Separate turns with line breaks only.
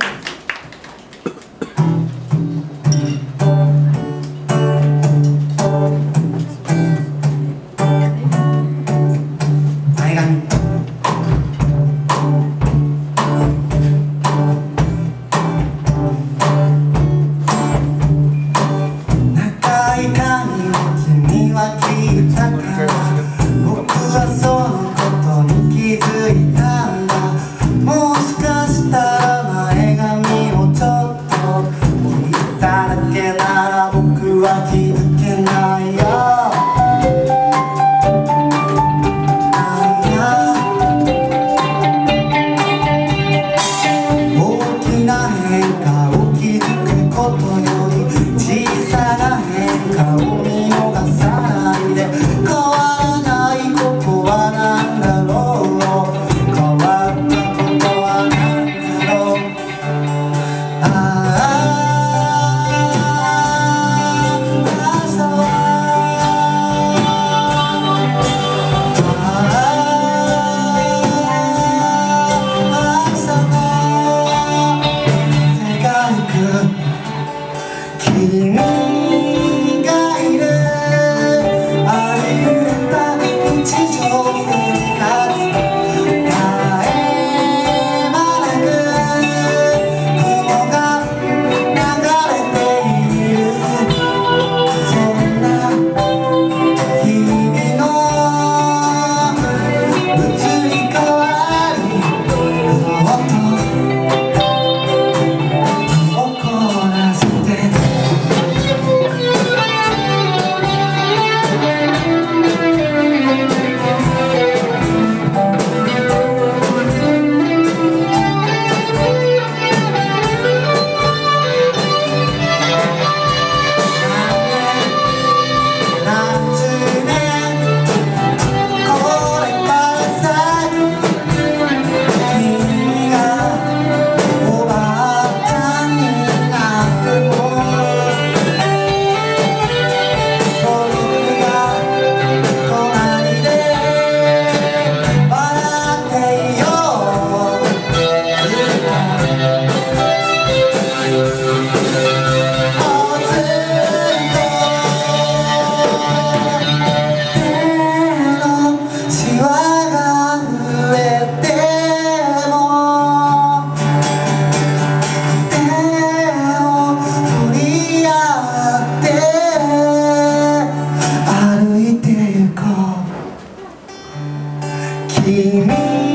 前 You know. 君